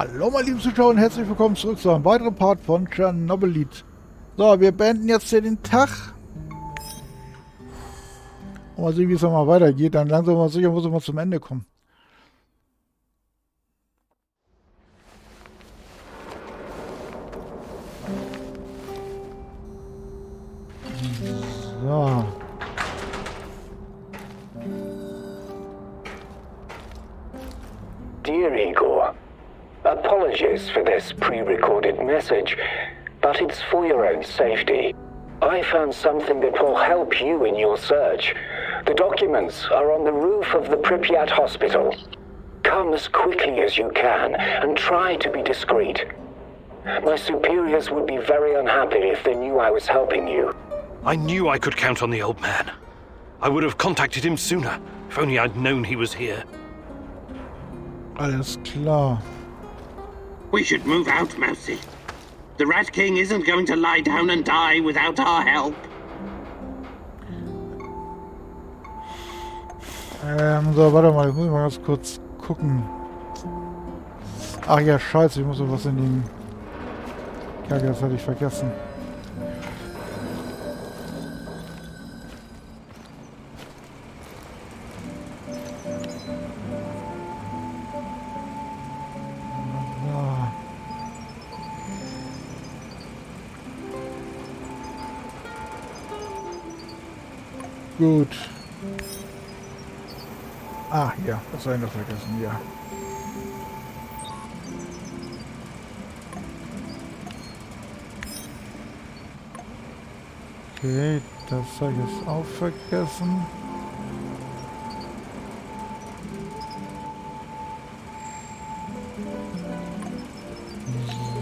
Hallo meine lieben Zuschauer und herzlich willkommen zurück zu einem weiteren Part von Chernobylit. So, wir beenden jetzt hier den Tag. Und mal sehen, wie es nochmal weitergeht. Dann langsam mal sicher muss es mal zum Ende kommen. Message, but it's for your own safety. I found something that will help you in your search. The documents are on the roof of the Pripyat hospital. Come as quickly as you can and try to be discreet. My superiors would be very unhappy if they knew I was helping you. I knew I could count on the old man. I would have contacted him sooner, if only I'd known he was here. Alles klar. We should move out, Mousy. The Rat King isn't going to lie down and die without our help. Ähm, so, warte mal, ich muss mal ganz kurz gucken. Ach ja, scheiße, ich muss noch was in den... Kacke, das hatte ich vergessen. Gut. Ah, ja, das habe ich noch vergessen, ja. Okay, das habe ich jetzt auch vergessen.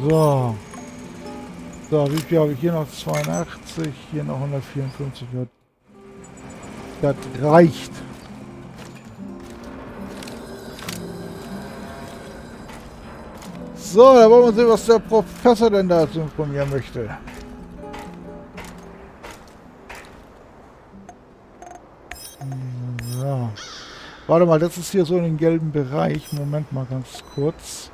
So. So, wie viel habe ich hier noch? 82, hier noch 154. Das reicht. So, da wollen wir sehen, was der Professor denn dazu informieren möchte. So. Warte mal, das ist hier so in den gelben Bereich. Moment mal ganz kurz.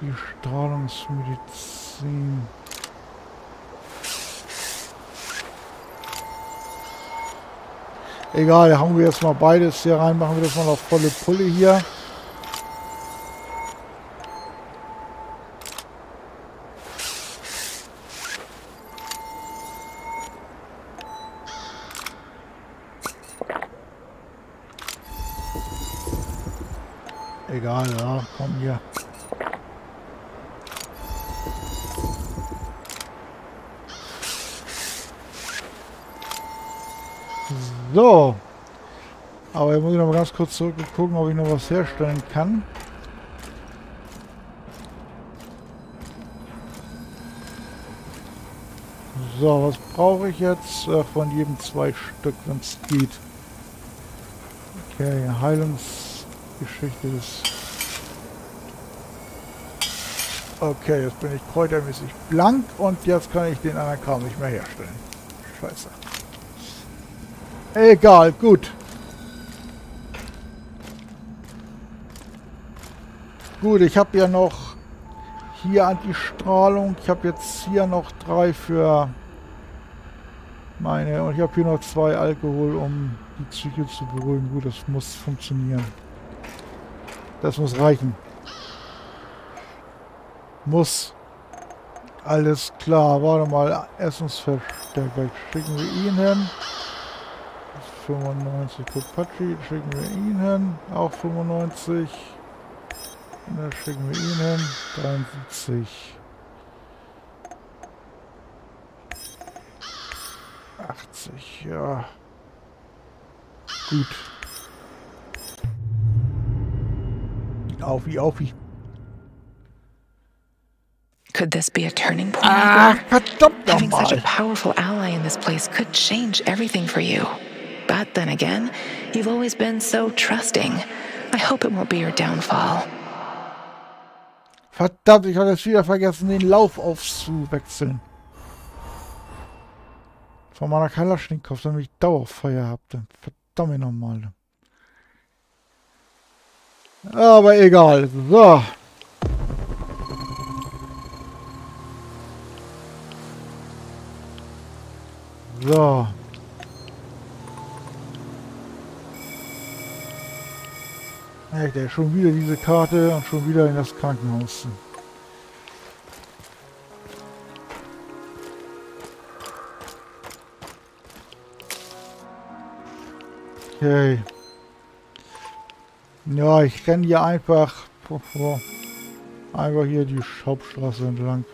Die Strahlungsmedizin. Egal, hauen wir jetzt mal beides hier rein, machen wir das mal auf volle Pulle hier. Zurück und gucken, ob ich noch was herstellen kann. So, was brauche ich jetzt? Äh, von jedem zwei Stück, wenn es geht. Okay, Heilungsgeschichte ist... Okay, jetzt bin ich kräutermäßig blank und jetzt kann ich den anderen Kram nicht mehr herstellen. Scheiße. Egal, gut. Gut, ich habe ja noch hier Antistrahlung. Ich habe jetzt hier noch drei für meine... Und ich habe hier noch zwei Alkohol, um die Psyche zu beruhigen. Gut, das muss funktionieren. Das muss reichen. Muss. Alles klar. Warte mal. Essensverstärker. Schicken wir ihn hin. 95 Kopachi, schicken wir ihn hin, auch 95. Und da schicken wir ihn hin, 73. 80, ja. Gut. Auf wie, auf. Could this be a turning point? Ah, verdammt Having such a powerful ally in this place could change everything for you. But then again, you've always been so trusting. I hope it won't be your downfall. Verdammt, ich habe jetzt wieder vergessen, den Lauf aufzuwechseln. Von meiner Kalaschnikow, damit ich Dauerfeuer habe. Verdammt nochmal. Aber egal. So. So. Ey, schon wieder diese Karte und schon wieder in das Krankenhaus. Okay. Ja, ich renne hier einfach einfach hier die Hauptstraße entlang.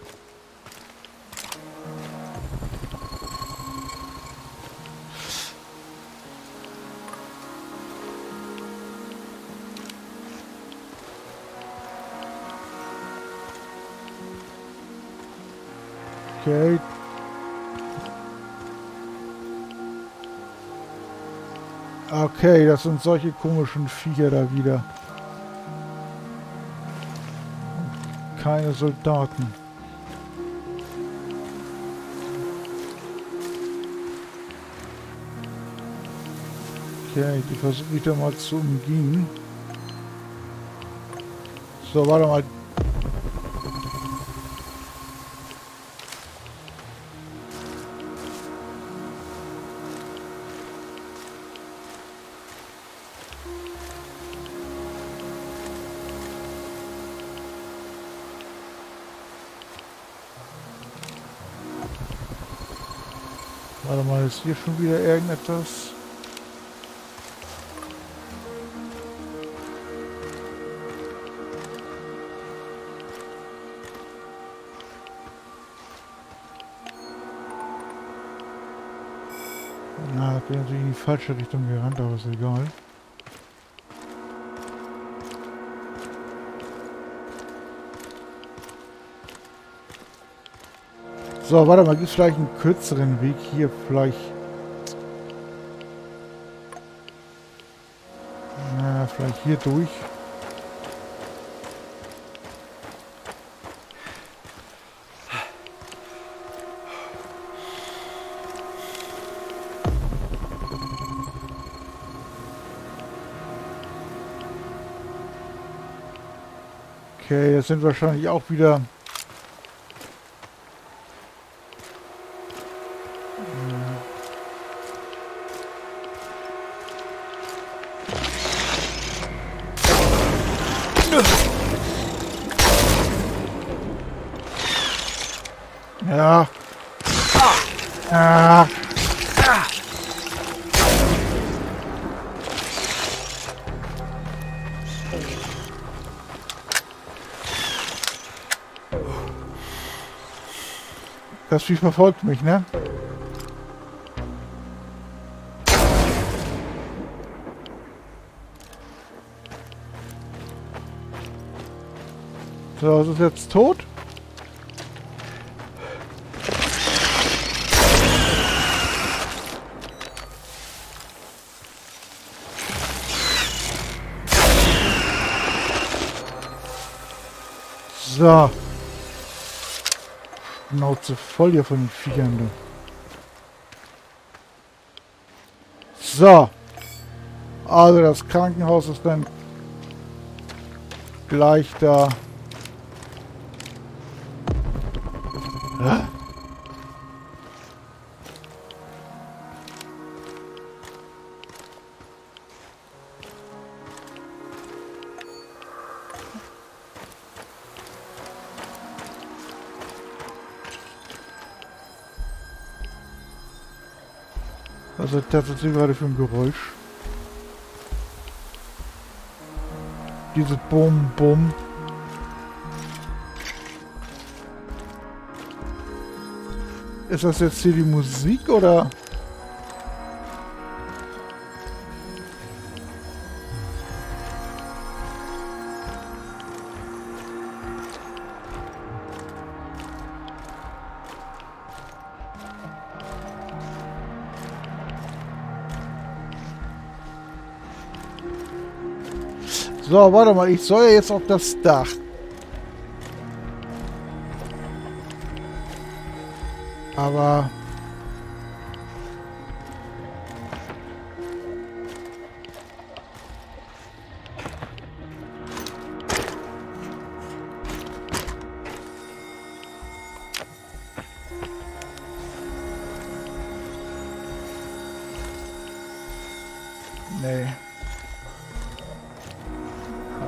Okay, das sind solche komischen Viecher da wieder. Keine Soldaten. Okay, die versuche ich da mal zu umgehen. So, warte mal. Ist hier schon wieder irgendetwas? Na, bin natürlich in die falsche Richtung gerannt, aber ist egal. So, warte mal, gibt es vielleicht einen kürzeren Weg hier vielleicht? Na, vielleicht hier durch. Okay, das sind wahrscheinlich auch wieder Das Vieh verfolgt mich, ne? So, es ist jetzt tot. So. Schnauze voll hier von den Viechern. Du. So. Also das Krankenhaus ist dann gleich da. Hä? Also das ist hier gerade für ein Geräusch. Diese Bum Bum. Ist das jetzt hier die Musik oder? So, warte mal, ich soll ja jetzt auf das Dach. Aber...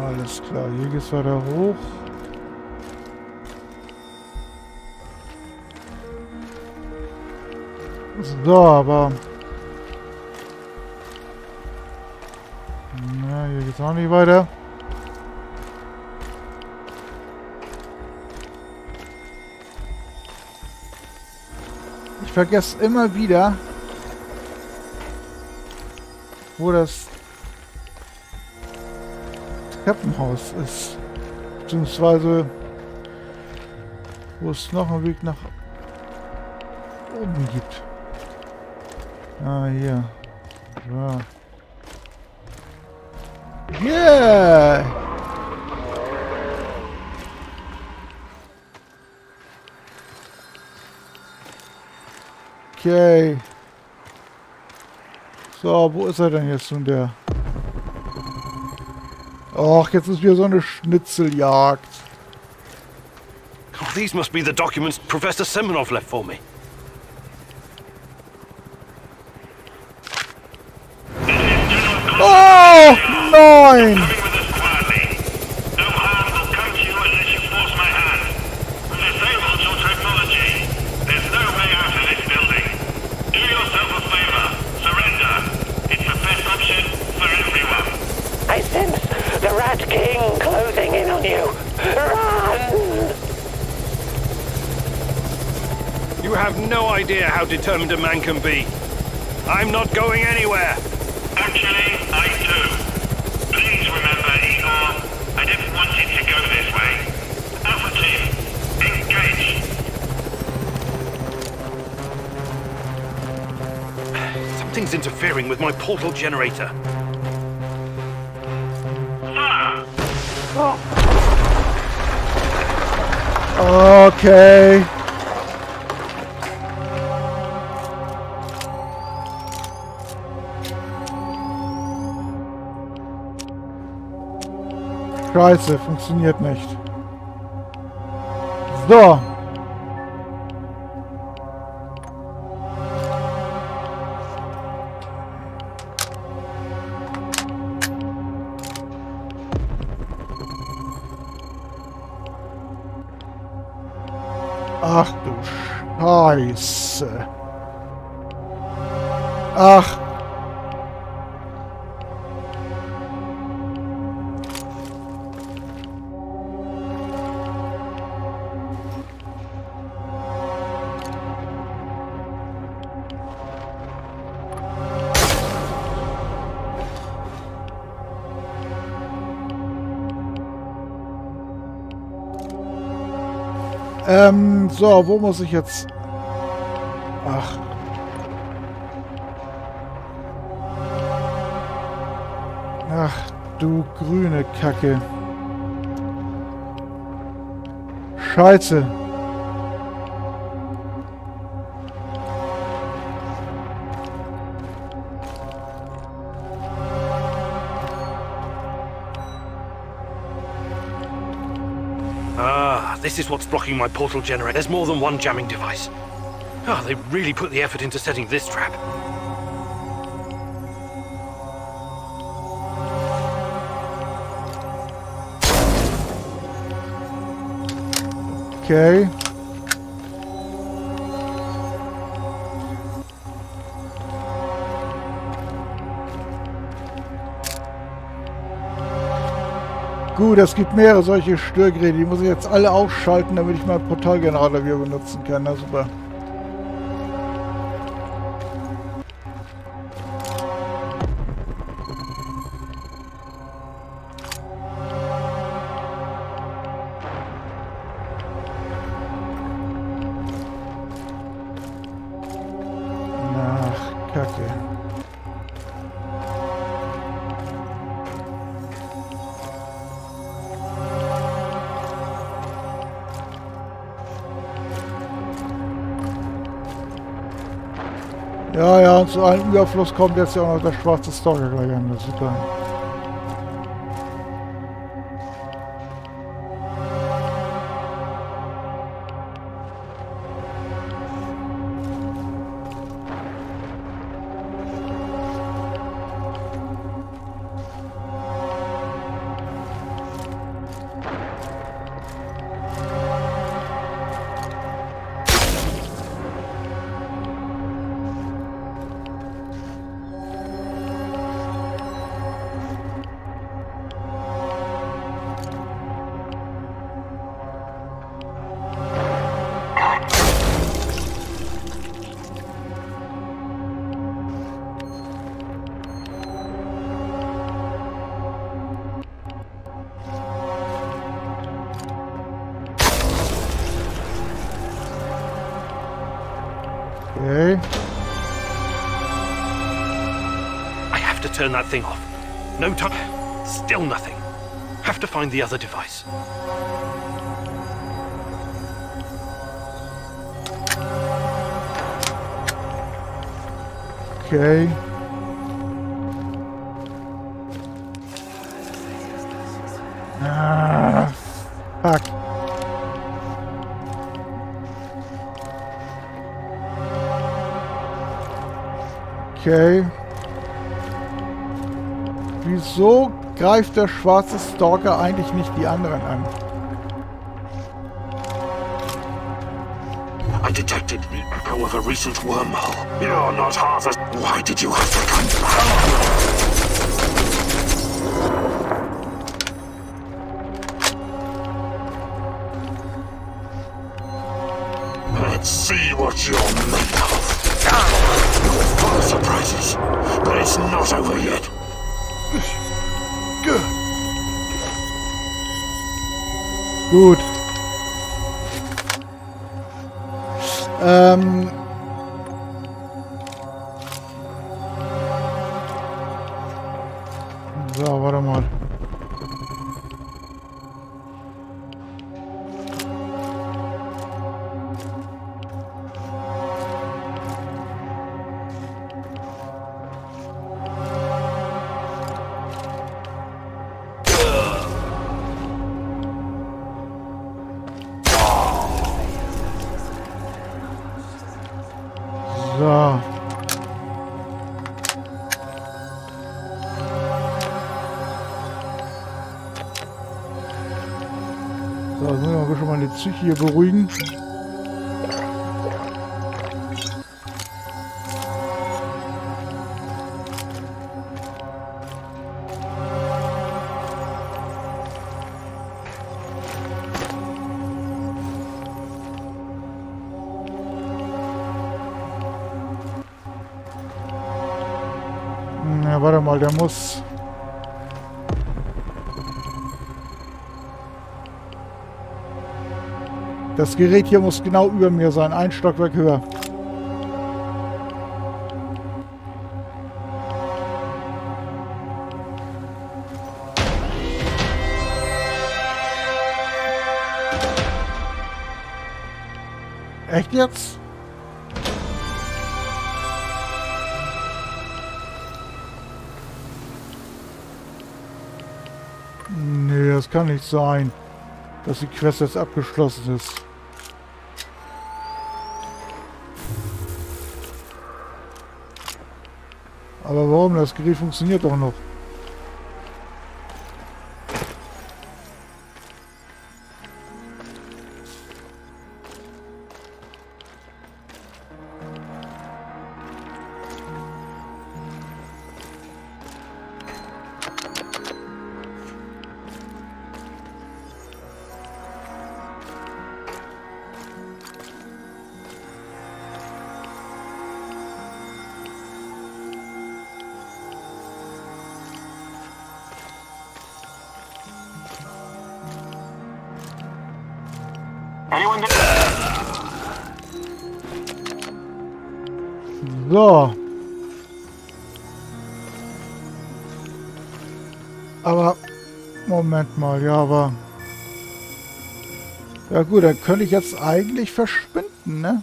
Alles klar, hier geht's weiter hoch. So, aber... Na, hier geht's auch nicht weiter. Ich vergesse immer wieder, wo das Treppenhaus ist. Beziehungsweise wo es noch einen Weg nach oben gibt. Ah, hier. Ja. Yeah! Okay. So, wo ist er denn jetzt nun, der? Ach, jetzt ist wieder so eine Schnitzeljagd. Oh, these must be the documents Professor Semenov left for me. Oh, nein! Determined a man can be. I'm not going anywhere. Actually, I do. Please remember, Igor, I didn't want it to go this way. Alpha Team, engage. Something's interfering with my portal generator. Fire! Oh. Okay. Scheiße, funktioniert nicht. So. Ach du Scheiße. Ach. So, wo muss ich jetzt... Ach. Ach, du grüne Kacke. Scheiße. This is what's blocking my portal generator. There's more than one jamming device. Ah, they really put the effort into setting this trap. Okay. Gut, es gibt mehrere solche Störgeräte. Die muss ich jetzt alle ausschalten, damit ich meinen Portalgenerator wieder benutzen kann. Na super. Zu einem Überfluss kommt jetzt ja auch noch der schwarze Stalker gleich an. Das ist super. Turn that thing off. No time. Still nothing. Have to find the other device. Okay. Ah, fuck. Okay. Wieso greift der schwarze Stalker eigentlich nicht die anderen an? I detected the echo of a recent wormhole. You're not half as... Why did you have to come back? Let's see what you're made of. You're full of surprises, but it's not over yet. Gut. Ähm. Psyche hier beruhigen. Ja, warte mal, der muss... Das Gerät hier muss genau über mir sein, ein Stockwerk höher. Echt jetzt? Nee, das kann nicht sein, dass die Quest jetzt abgeschlossen ist. Aber warum? Das Gerät funktioniert doch noch. So. Aber, Moment mal, ja, aber... Ja gut, dann könnte ich jetzt eigentlich verschwinden, ne?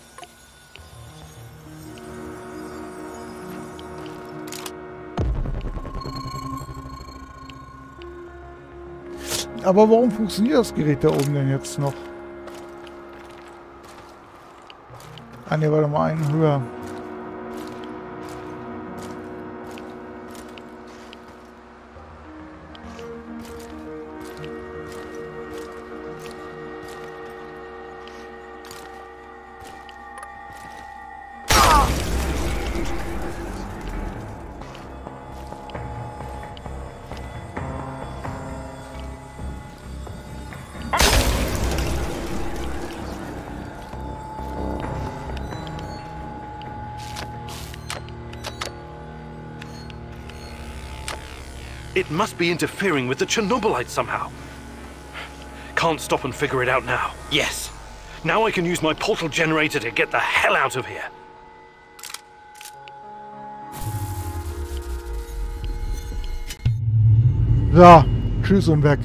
Aber warum funktioniert das Gerät da oben denn jetzt noch? Ah ne, warte mal, einen höher. It must be interfering with the Chernobylite somehow. Can't stop and figure it out now. Yes. Now I can use my portal generator to get the hell out of here. So, tschüss und weg.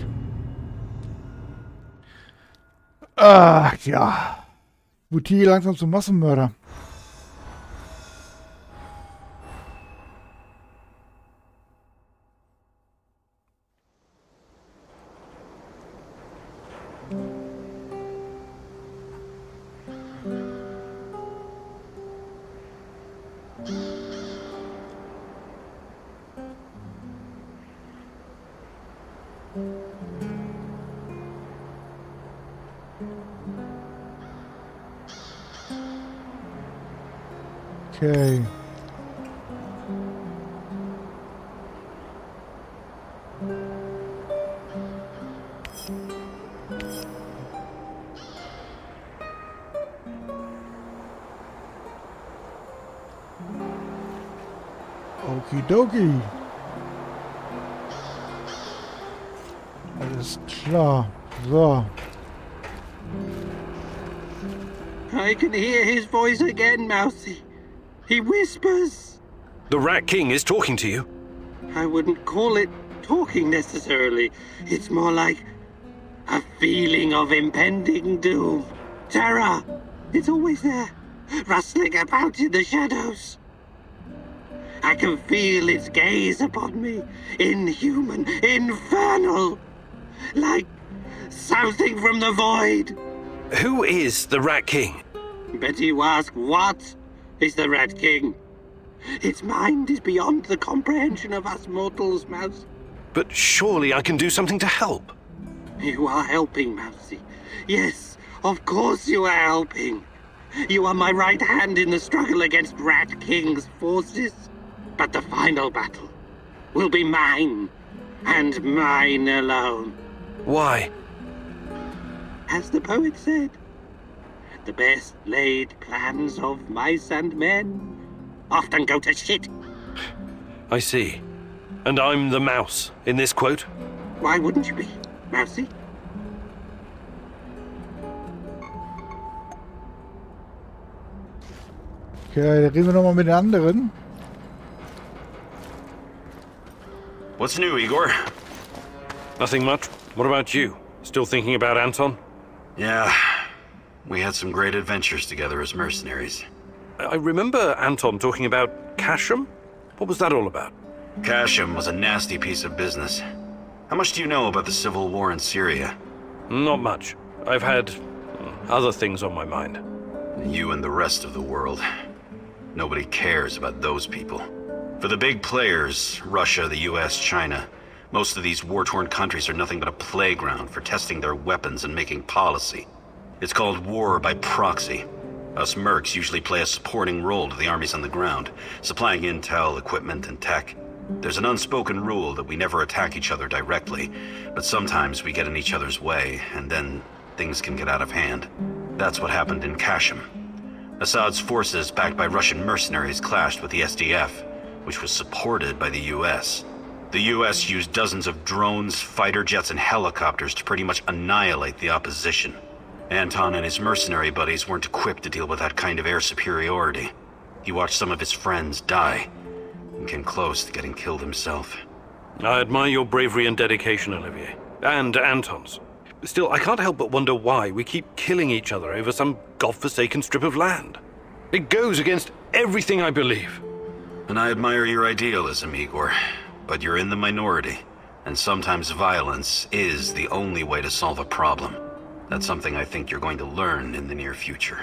Ach ja. Mutiere langsam zum Massenmörder. Okay. Okidoki. Alles klar. So. I can hear his voice again, Mousy. He whispers. The Rat King is talking to you. I wouldn't call it talking necessarily. It's more like a feeling of impending doom. Terror. It's always there, rustling about in the shadows. I can feel its gaze upon me, inhuman, infernal, like something from the void. Who is the Rat King? Bet you ask what is the Rat King? Its mind is beyond the comprehension of us mortals, Mouse. But surely I can do something to help. You are helping, Mousy. Yes, of course you are helping. You are my right hand in the struggle against Rat King's forces. But the final battle will be mine, and mine alone. Why? As the poet said, the best laid plans of mice and men often go to shit. I see. And I'm the mouse in this quote? Why wouldn't you be, Mousy? Okay, dann reden wir nochmal mit den anderen. What's new, Igor? Nothing much. What about you? Still thinking about Anton? Yeah, we had some great adventures together as mercenaries. I remember Anton talking about Casham. What was that all about? Kashim was a nasty piece of business. How much do you know about the civil war in Syria? Not much. I've had uh, other things on my mind. You and the rest of the world. Nobody cares about those people. For the big players, Russia, the US, China, most of these war-torn countries are nothing but a playground for testing their weapons and making policy. It's called war by proxy. Us mercs usually play a supporting role to the armies on the ground, supplying intel, equipment, and tech. There's an unspoken rule that we never attack each other directly, but sometimes we get in each other's way, and then things can get out of hand. That's what happened in Kashim. Assad's forces, backed by Russian mercenaries, clashed with the SDF, which was supported by the US. The US used dozens of drones, fighter jets, and helicopters to pretty much annihilate the opposition. Anton and his mercenary buddies weren't equipped to deal with that kind of air superiority. He watched some of his friends die, and came close to getting killed himself. I admire your bravery and dedication, Olivier. And Anton's. Still, I can't help but wonder why we keep killing each other over some godforsaken strip of land. It goes against everything I believe. And I admire your idealism, Igor. But you're in the minority, and sometimes violence is the only way to solve a problem. That's something I think you're going to learn in the near future.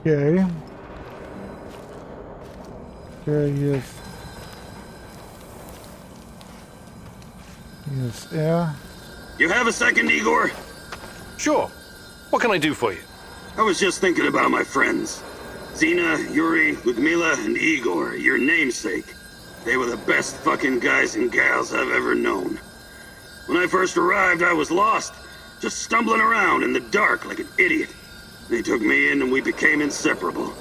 Okay. Okay, hier ist... Hier ist er. You have a second, Igor? Sure. What can I do for you? I was just thinking about my friends. Zena, Yuri, Ludmila, and Igor, your namesake. They were the best fucking guys and gals I've ever known. When I first arrived, I was lost, just stumbling around in the dark like an idiot. They took me in and we became inseparable.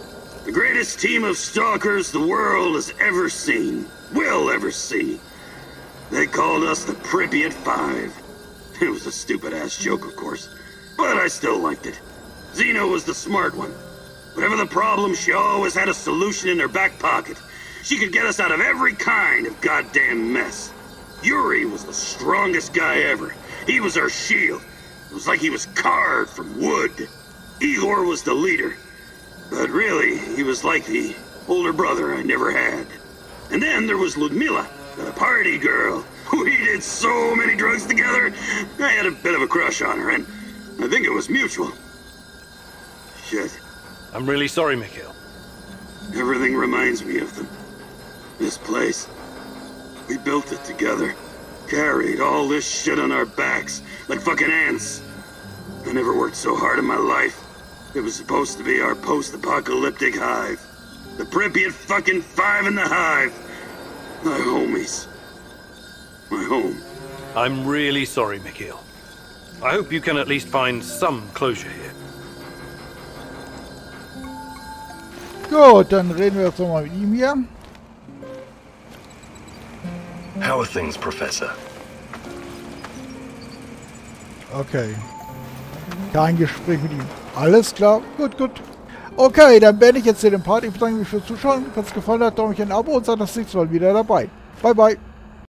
The greatest team of stalkers the world has ever seen, will ever see. They called us the Pripyat Five. It was a stupid ass joke, of course, but I still liked it. Zeno was the smart one. Whatever the problem, she always had a solution in her back pocket. She could get us out of every kind of goddamn mess. Yuri was the strongest guy ever. He was our shield. It was like he was carved from wood. Igor was the leader. But really, he was like the older brother I never had. And then there was Ludmila, the party girl. We did so many drugs together. I had a bit of a crush on her, and I think it was mutual. Shit. I'm really sorry, Mikhail. Everything reminds me of them. This place. We built it together. Carried all this shit on our backs, like fucking ants. I never worked so hard in my life. It was supposed to be our post-apocalyptic hive. The Pripyat fucking five in the hive. My homies. My home. I'm really sorry, Mikhail. I hope you can at least find some closure here. Gut, dann reden wir jetzt nochmal mit ihm hier. How are things, Professor? Okay. Kein Gespräch mit ihm. Alles klar. Gut, gut. Okay, dann beende ich jetzt hier den Part. Ich bedanke mich fürs Zuschauen. Wenn es gefallen hat, daumen ein Abo und seid das nächste Mal wieder dabei. Bye, bye.